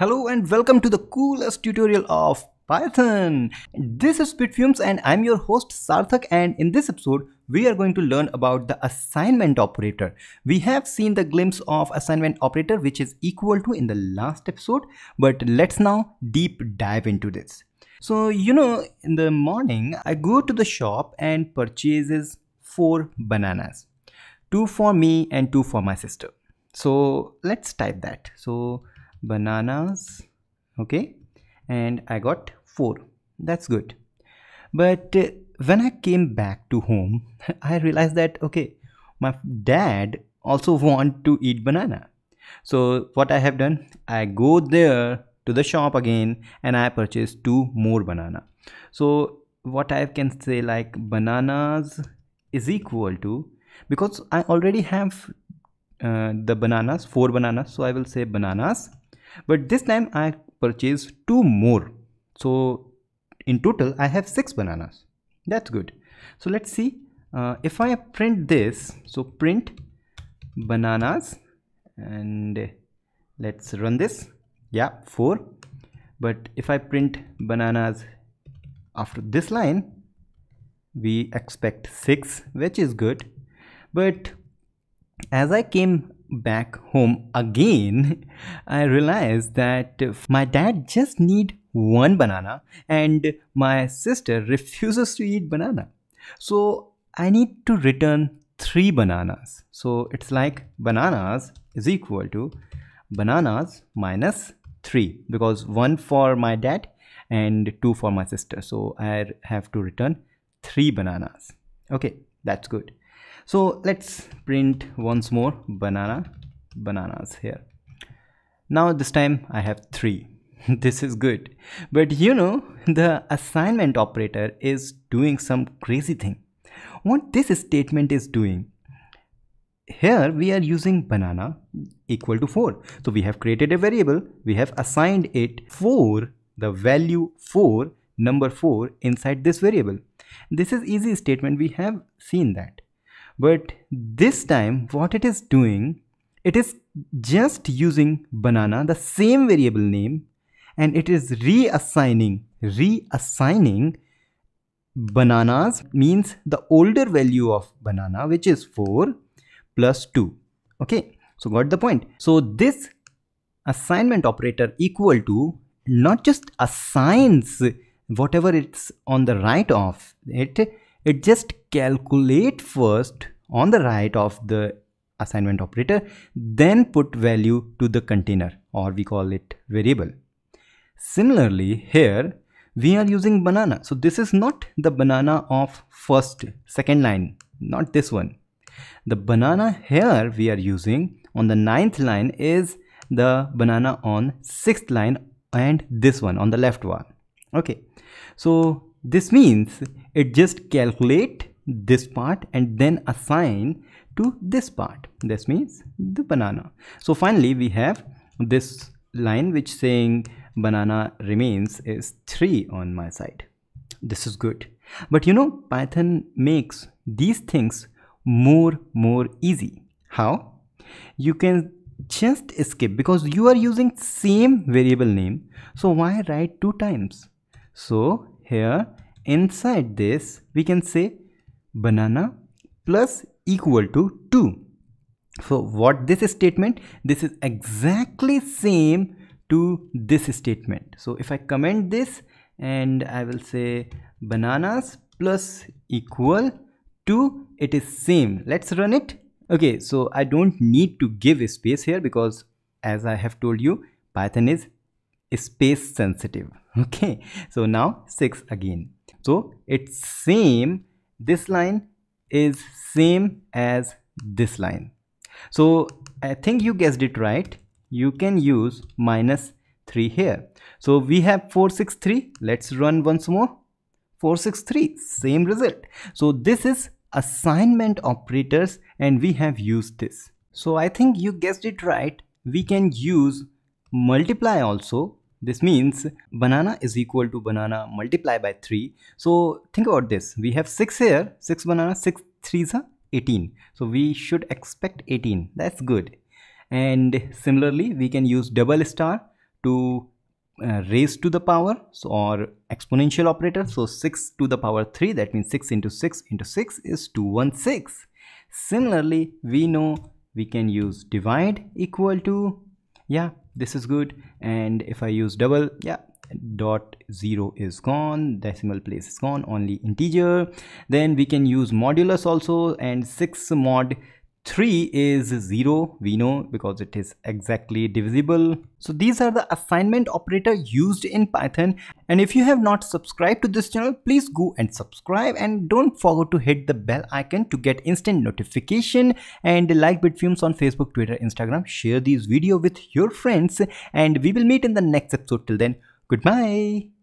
Hello and welcome to the coolest tutorial of Python. This is Bitfumes and I'm your host Sarthak and in this episode we are going to learn about the assignment operator. We have seen the glimpse of assignment operator which is equal to in the last episode but let's now deep dive into this. So you know in the morning I go to the shop and purchases four bananas. Two for me and two for my sister. So let's type that. So bananas okay and I got 4 that's good. But uh, when I came back to home I realized that okay my dad also want to eat banana. So what I have done I go there to the shop again and I purchase two more banana. So what I can say like bananas is equal to because I already have uh, the bananas four bananas so I will say bananas but this time I purchased two more. So in total I have six bananas. That's good. So let's see. Uh, if I print this so print bananas and let's run this. Yeah four. But if I print bananas after this line we expect six which is good. But as I came back home again, I realized that my dad just need one banana and my sister refuses to eat banana. So I need to return three bananas. So it's like bananas is equal to bananas minus 3 because one for my dad and two for my sister. So I have to return three bananas. Okay, that's good so let's print once more banana bananas here. Now this time I have three. This is good. But you know the assignment operator is doing some crazy thing. What this statement is doing here we are using banana equal to 4 so we have created a variable. We have assigned it 4 the value 4 number 4 inside this variable. This is easy statement. We have seen that but this time what it is doing it is just using banana the same variable name and it is reassigning reassigning bananas means the older value of banana which is 4 plus 2 okay so got the point. So this assignment operator equal to not just assigns whatever it's on the right of it it just calculate first on the right of the assignment operator then put value to the container or we call it variable. Similarly here we are using banana. So this is not the banana of first second line not this one. The banana here we are using on the ninth line is the banana on sixth line and this one on the left one. Okay. So this means it just calculate this part and then assign to this part. This means the banana. So finally we have this line which saying banana remains is 3 on my side. This is good. But you know python makes these things more more easy. How? You can just skip because you are using same variable name. So why write two times? So here. Inside this we can say banana plus equal to 2 so what this statement? This is exactly same to this statement. So if i comment this and i will say bananas plus equal to it is same. Let's run it. Okay so i don't need to give a space here because as i have told you python is space sensitive okay so now 6 again. So it's same this line is same as this line. So I think you guessed it right. You can use minus 3 here. So we have 463 let's run once more. 463 same result. So this is assignment operators and we have used this. So I think you guessed it right. We can use multiply also this means banana is equal to banana multiply by 3. So think about this. We have 6 here. 6 banana, 6 3s are 18. So we should expect 18. That's good. And similarly, we can use double star to uh, raised to the power so or exponential operator so 6 to the power 3 that means 6 into 6 into 6 is 216 similarly we know we can use divide equal to yeah this is good. And if i use double yeah dot zero is gone. Decimal place is gone. Only integer. Then we can use modulus also. And 6 mod 3 is 0 we know because it is exactly divisible. So these are the assignment operator used in python. And if you have not subscribed to this channel please go and subscribe and don't forget to hit the bell icon to get instant notification and like bitfumes on facebook twitter instagram. Share these video with your friends and we will meet in the next episode. Till then goodbye